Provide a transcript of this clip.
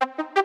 you